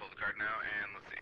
pull the card now, and let's see.